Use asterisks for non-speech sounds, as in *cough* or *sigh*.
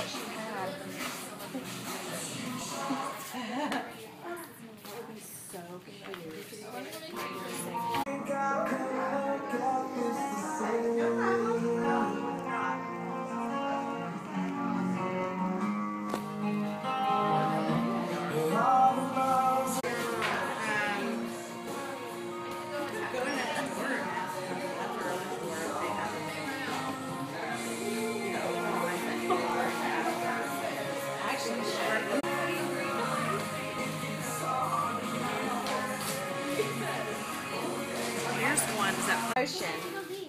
what *laughs* that would be so cute. there's ones Is that ocean?